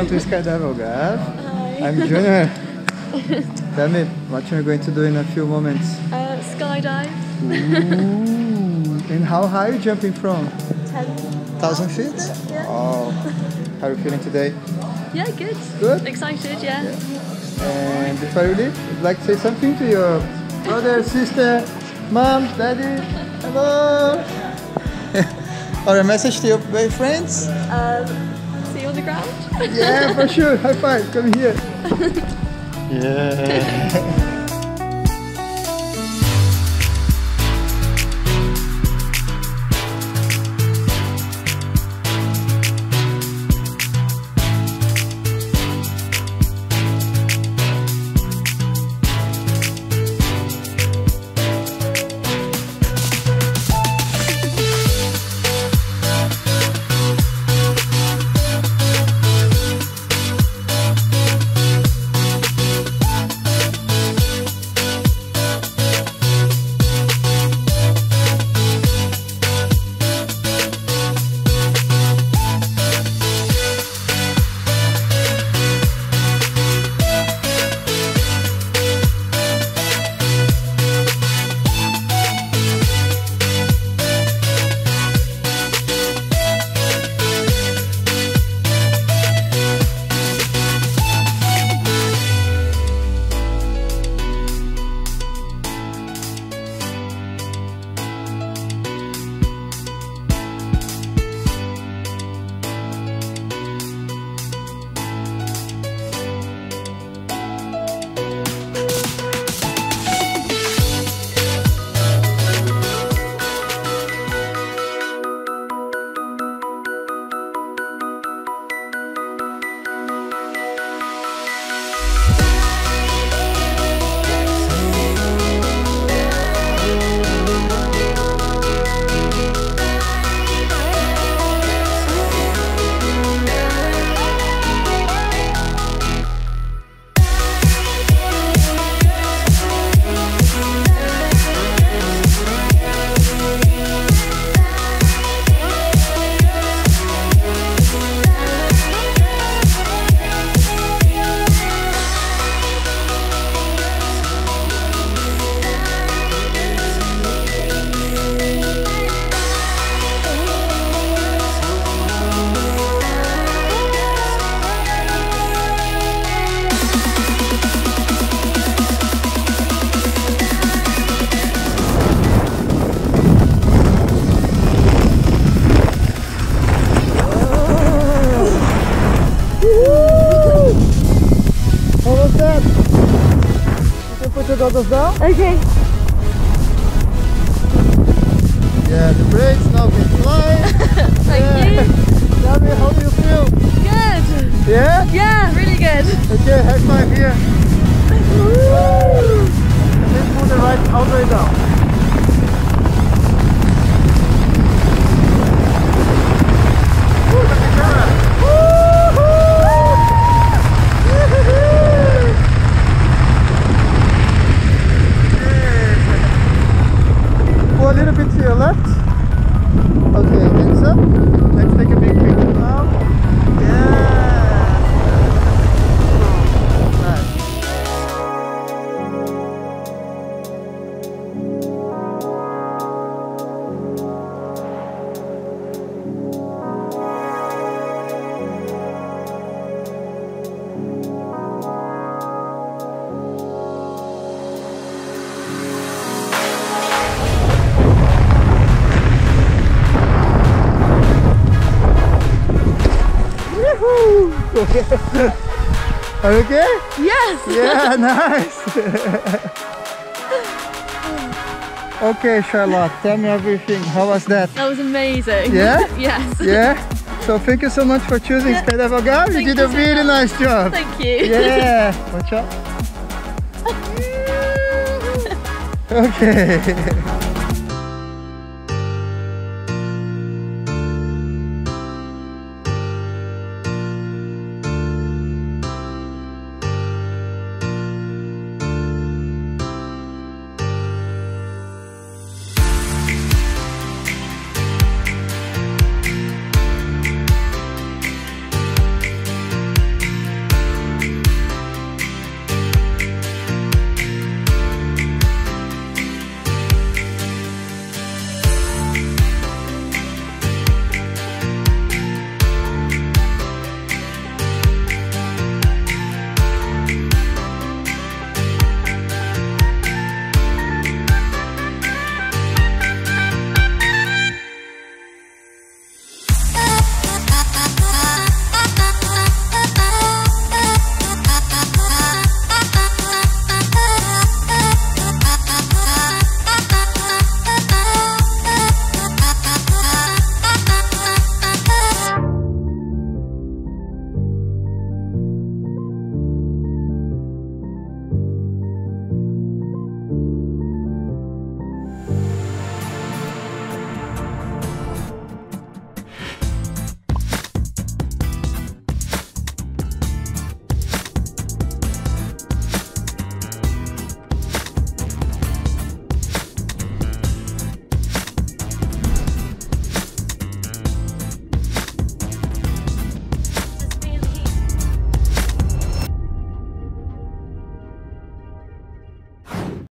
welcome to Skydive Algarve. I'm Junior. Tell me what you're going to do in a few moments. Uh, skydive. Ooh. And how high are you jumping from? 10. 1000 feet? Yeah. Oh. How are you feeling today? Yeah, good. Good? Excited, yeah. And before you leave, would like to say something to your brother, sister, mom, daddy? Hello! or a message to your boyfriends? Um, on the ground. Yeah, for sure. High five. Come here. yeah. Goggles down? Okay. Yeah, the brakes now can fly. Woohoo! Are you okay? Yes. Yeah, nice. okay, Charlotte, tell me everything. How was that? That was amazing. Yeah? yes. Yeah? So thank you so much for choosing Yeah. Skydive Algarve. You did you a so really much. nice job. Thank you. Yeah. Watch out. Okay.